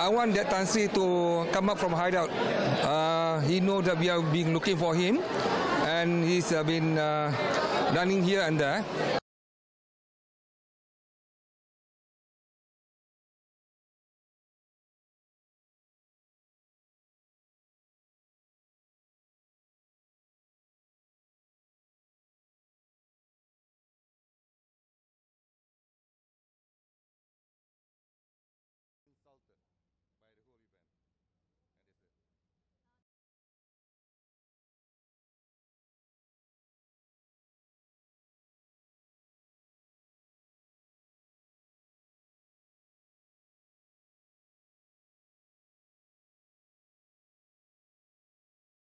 I want that Tan Sri to come up from hideout. Uh, he know that we are being looking for him, and he's uh, been uh, running here and there.